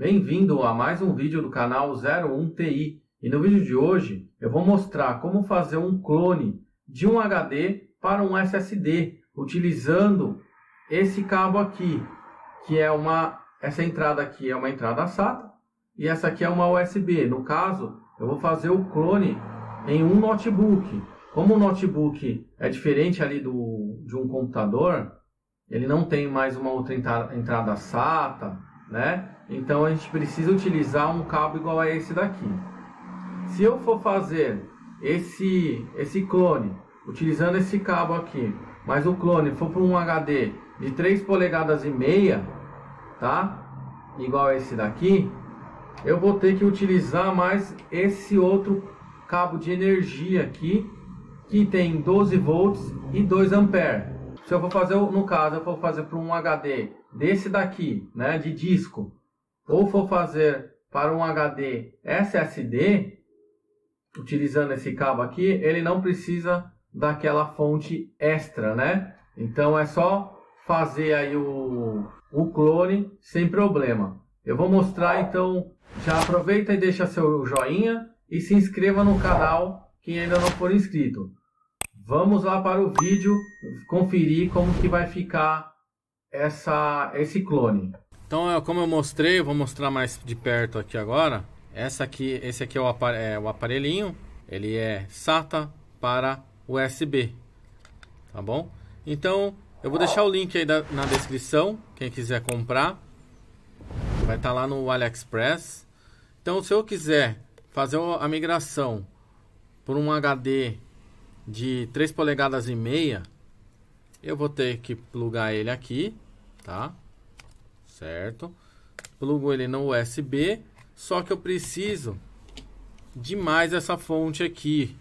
Bem-vindo a mais um vídeo do canal 01TI e no vídeo de hoje eu vou mostrar como fazer um clone de um HD para um SSD utilizando esse cabo aqui que é uma essa entrada aqui é uma entrada SATA e essa aqui é uma USB. No caso, eu vou fazer o clone em um notebook. Como o notebook é diferente ali do, de um computador, ele não tem mais uma outra entrada SATA, né? Então a gente precisa utilizar um cabo igual a esse daqui. Se eu for fazer esse, esse clone utilizando esse cabo aqui, mas o clone for para um HD de 3 polegadas e meia, tá? Igual a esse daqui, eu vou ter que utilizar mais esse outro cabo de energia aqui, que tem 12 volts e 2 amperes. Se eu for fazer, no caso, eu for fazer para um HD desse daqui, né, de disco, ou for fazer para um HD SSD, utilizando esse cabo aqui, ele não precisa daquela fonte extra, né? Então é só fazer aí o, o clone sem problema. Eu vou mostrar então, já aproveita e deixa seu joinha e se inscreva no canal quem ainda não for inscrito. Vamos lá para o vídeo conferir como que vai ficar essa, esse clone. Então, como eu mostrei, eu vou mostrar mais de perto aqui agora. Essa aqui, esse aqui é o, apar é o aparelhinho. Ele é SATA para USB, tá bom? Então, eu vou deixar o link aí da, na descrição, quem quiser comprar. Vai estar tá lá no AliExpress. Então, se eu quiser fazer a migração por um HD de 3 polegadas e meia, eu vou ter que plugar ele aqui, tá? Certo? Plugo ele no USB, só que eu preciso de mais essa fonte aqui,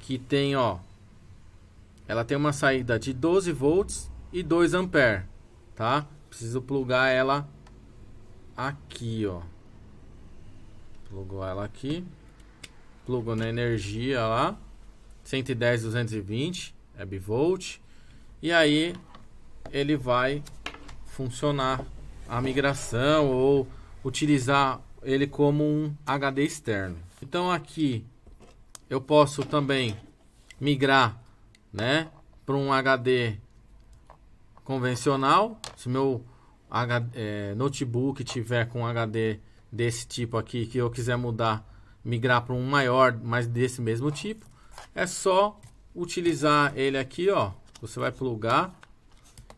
que tem, ó, ela tem uma saída de 12 volts e 2 ampere, tá? Preciso plugar ela aqui, ó. Plugou ela aqui. Plugou na energia lá. 110, 220 é bivolt. E aí ele vai funcionar a migração ou utilizar ele como um HD externo. Então aqui eu posso também migrar, né, para um HD convencional. Se meu HD, é, notebook tiver com HD desse tipo aqui que eu quiser mudar, migrar para um maior, mas desse mesmo tipo, é só utilizar ele aqui, ó. Você vai plugar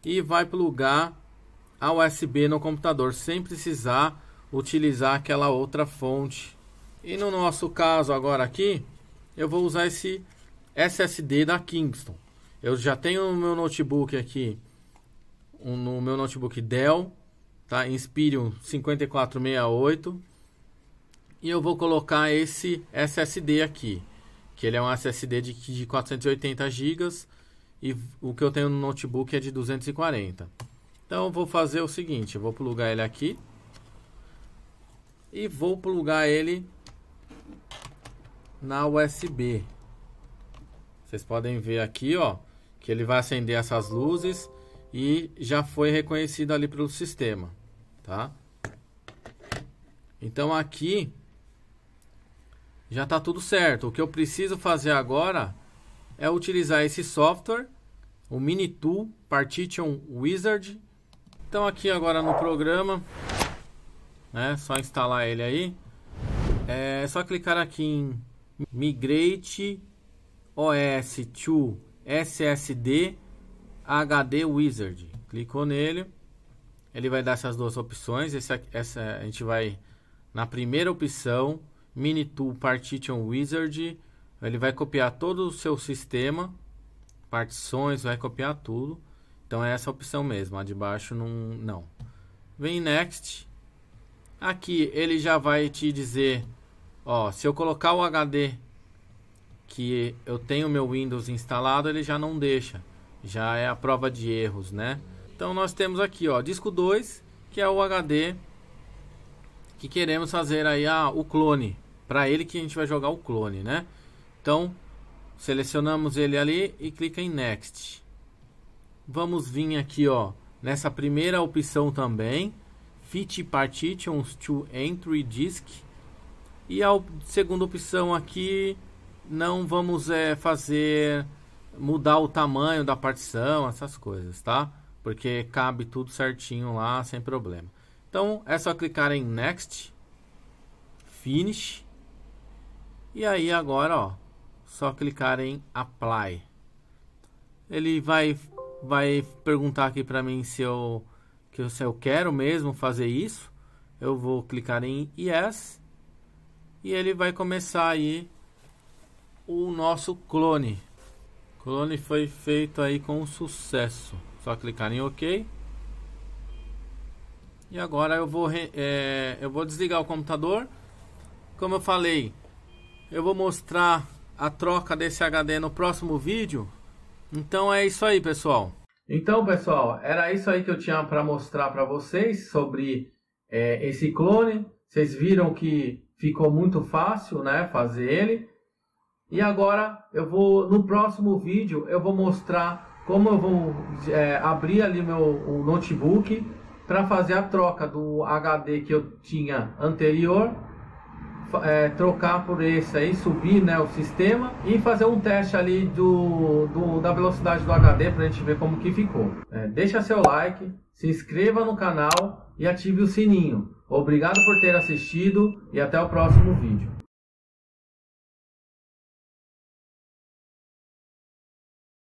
e vai plugar a USB no computador sem precisar utilizar aquela outra fonte. E no nosso caso agora aqui, eu vou usar esse SSD da Kingston. Eu já tenho no meu notebook aqui, um, no meu notebook Dell, tá? Inspiron 5468. E eu vou colocar esse SSD aqui que ele é um SSD de, de 480 GB e o que eu tenho no notebook é de 240. Então vou fazer o seguinte, vou plugar ele aqui e vou plugar ele na USB. Vocês podem ver aqui, ó, que ele vai acender essas luzes e já foi reconhecido ali pelo sistema, tá? Então aqui já está tudo certo. O que eu preciso fazer agora é utilizar esse software, o Mini Tool Partition Wizard. Então aqui agora no programa, né, só instalar ele aí. É só clicar aqui em Migrate OS to SSD HD Wizard. Clicou nele, ele vai dar essas duas opções. Essa, essa a gente vai na primeira opção Mini Tool Partition Wizard. Ele vai copiar todo o seu sistema, partições, vai copiar tudo. Então é essa opção mesmo, a de baixo não, não. Vem Next. Aqui ele já vai te dizer, ó, se eu colocar o HD que eu tenho meu Windows instalado, ele já não deixa. Já é a prova de erros, né? Então nós temos aqui, ó, disco 2, que é o HD que queremos fazer aí ah, o clone. Para ele que a gente vai jogar o clone, né? Então, selecionamos ele ali e clica em Next. Vamos vir aqui, ó, nessa primeira opção também, Fit Partitions to Entry Disk. E a segunda opção aqui, não vamos é, fazer mudar o tamanho da partição, essas coisas, tá? Porque cabe tudo certinho lá, sem problema. Então, é só clicar em Next, Finish. E aí agora, ó, só clicar em Apply. Ele vai vai perguntar aqui para mim se eu que se eu quero mesmo fazer isso. Eu vou clicar em Yes e ele vai começar aí o nosso clone. O clone foi feito aí com sucesso. Só clicar em OK. E agora eu vou é, eu vou desligar o computador. Como eu falei, eu vou mostrar a troca desse HD no próximo vídeo. Então é isso aí, pessoal. Então, pessoal, era isso aí que eu tinha para mostrar para vocês sobre é, esse clone. Vocês viram que ficou muito fácil, né, fazer ele. E agora eu vou no próximo vídeo eu vou mostrar como eu vou é, abrir ali meu notebook para fazer a troca do HD que eu tinha anterior é, trocar por esse aí, subir né, o sistema e fazer um teste ali do, do da velocidade do HD para a gente ver como que ficou. É, deixa seu like, se inscreva no canal e ative o sininho. Obrigado por ter assistido e até o próximo vídeo.